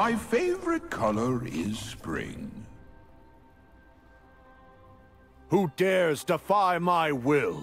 My favorite color is spring. Who dares defy my will?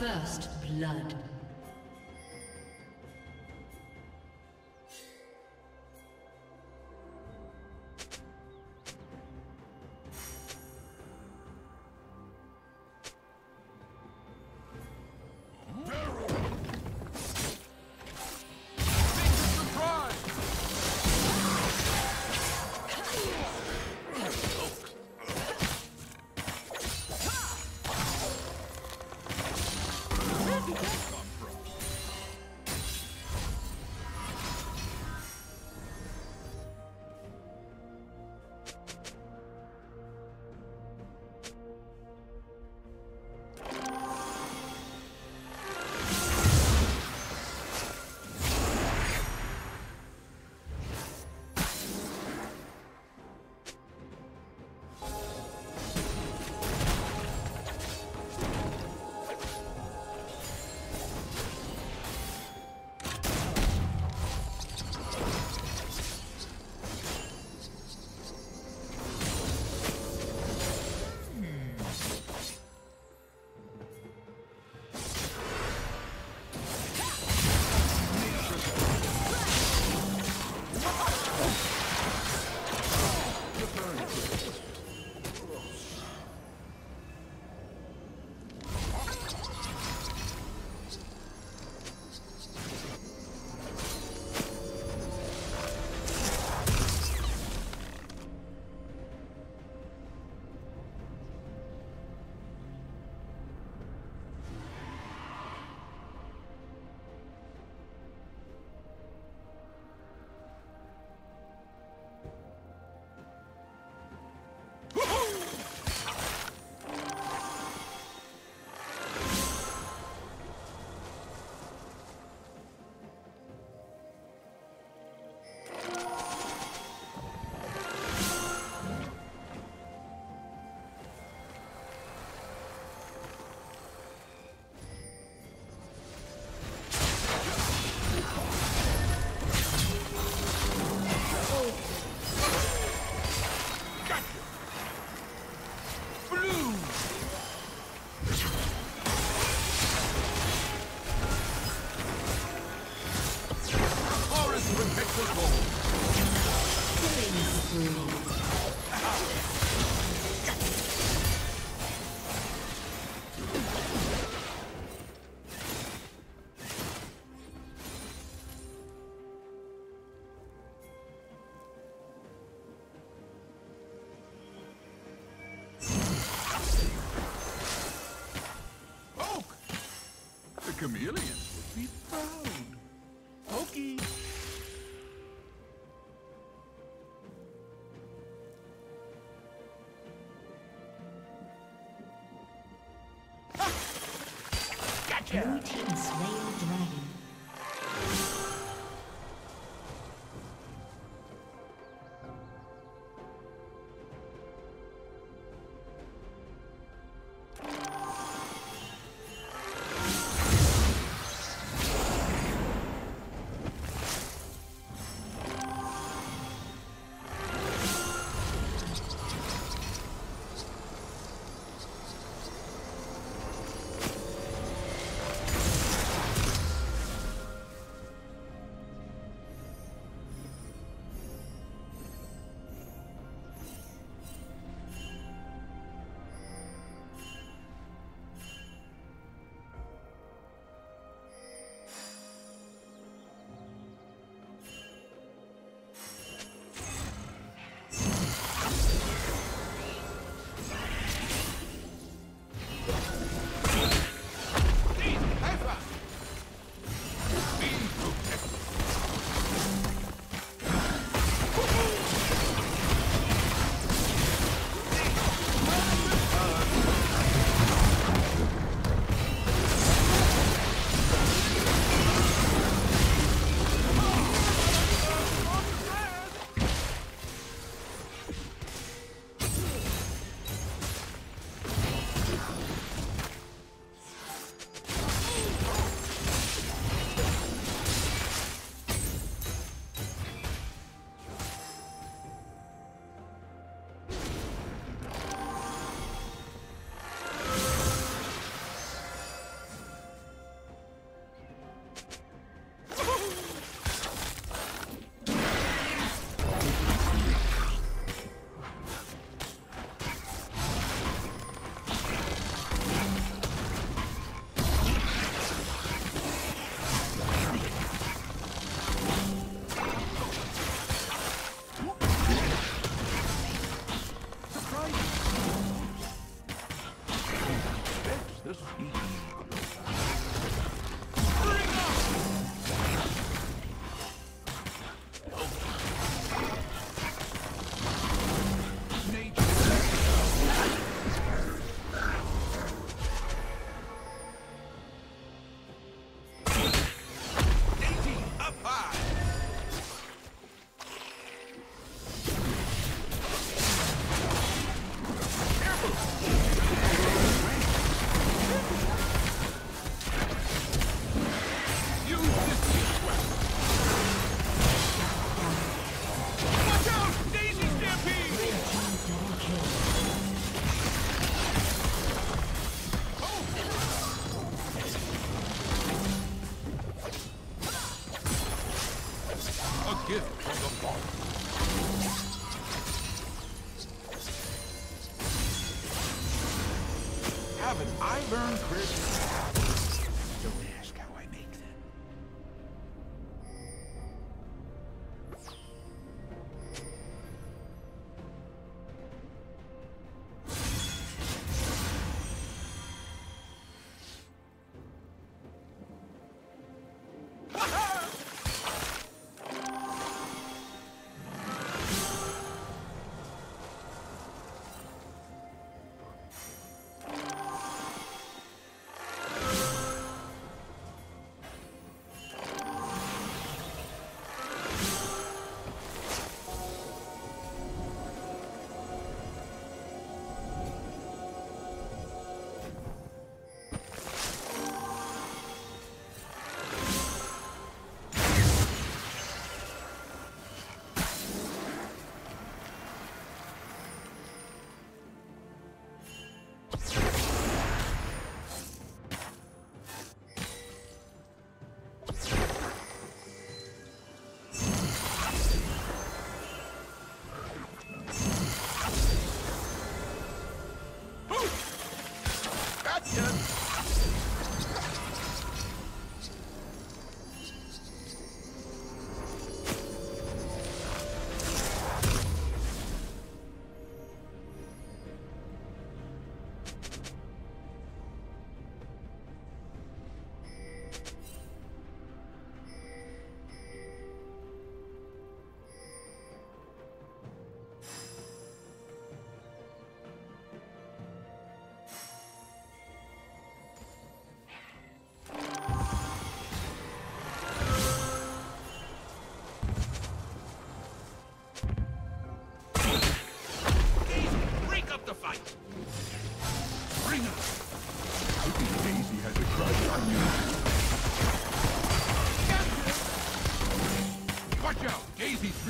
First blood. Oak!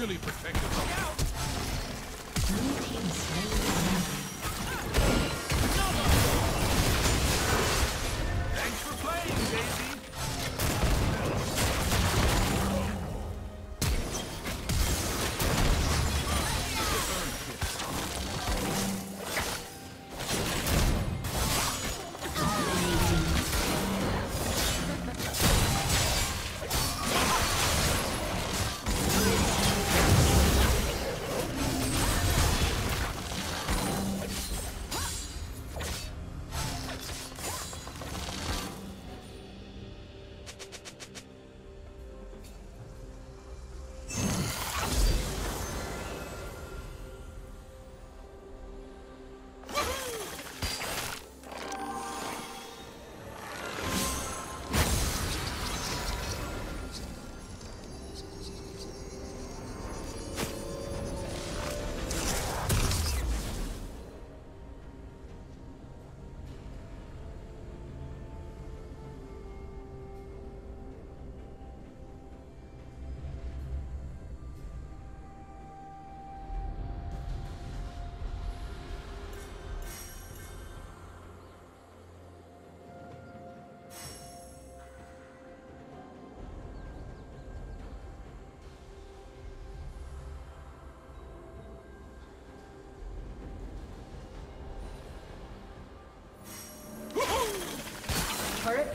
Really.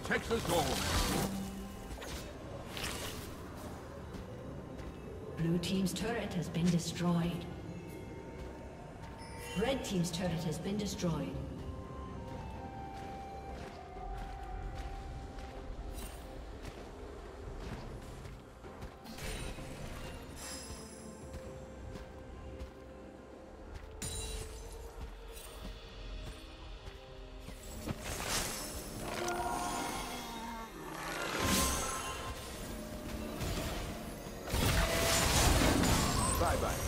Protects us all. Blue Team's turret has been destroyed. Red Team's turret has been destroyed. Team's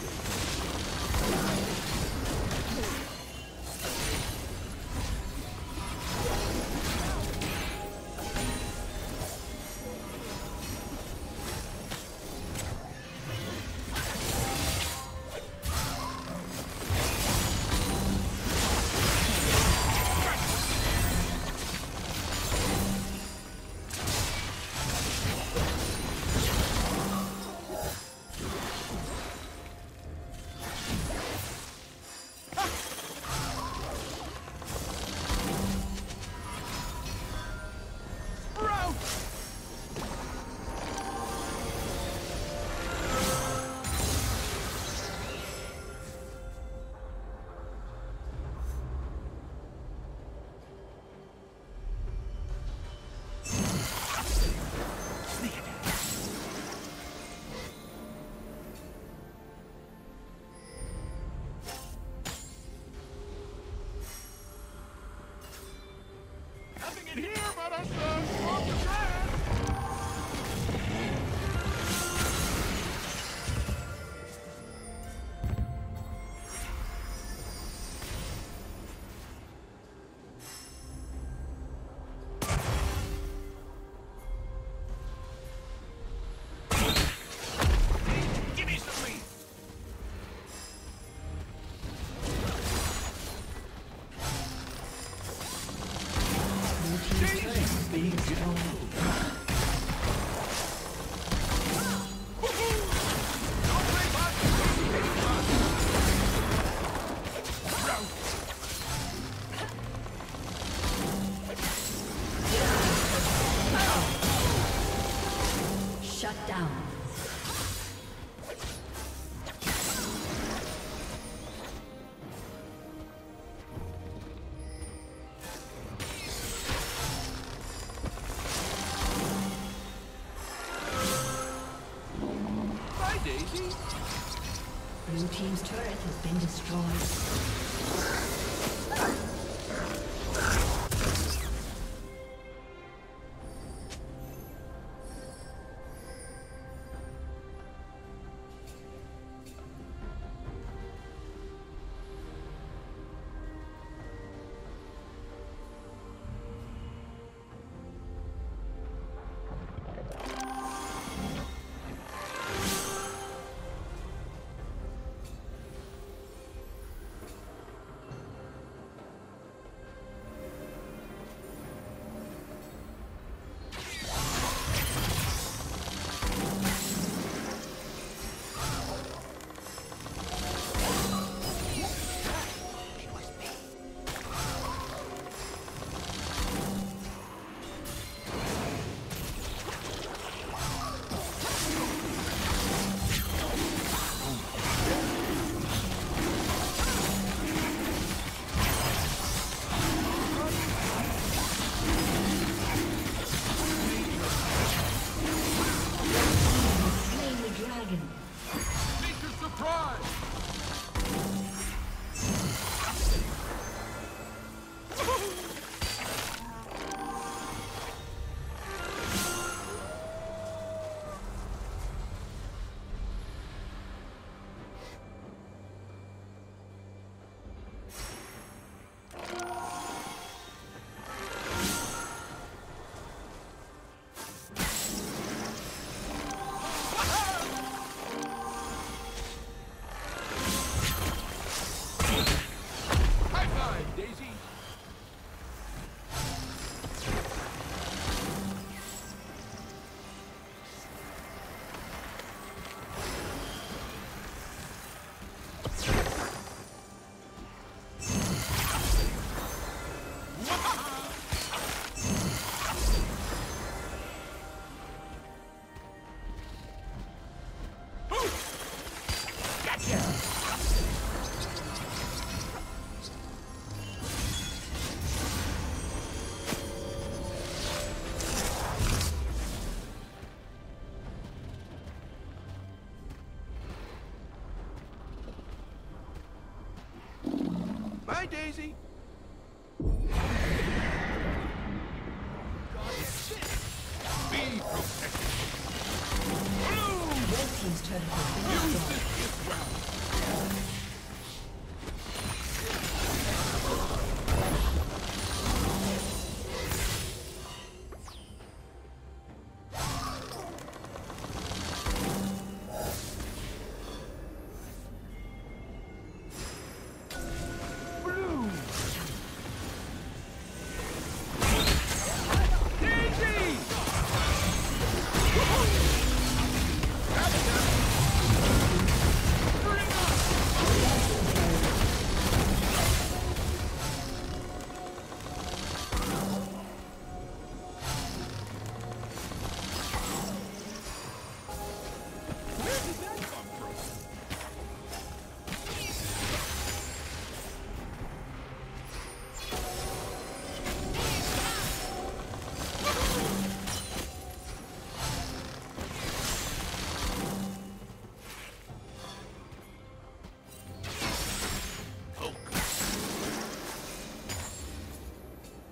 Daisy.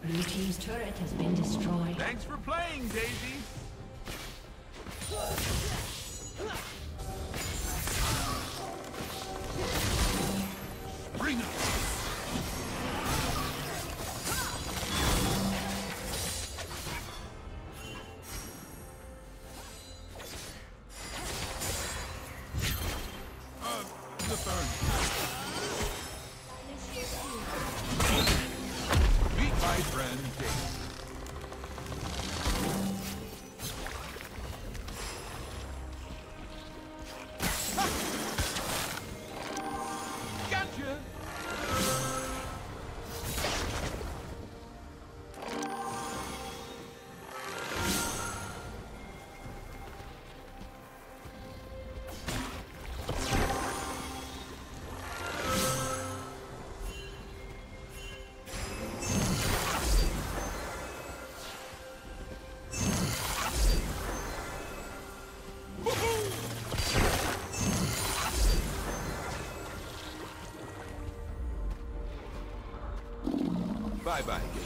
Blue Team's turret has been destroyed. Thanks for playing, Daisy. Bye-bye.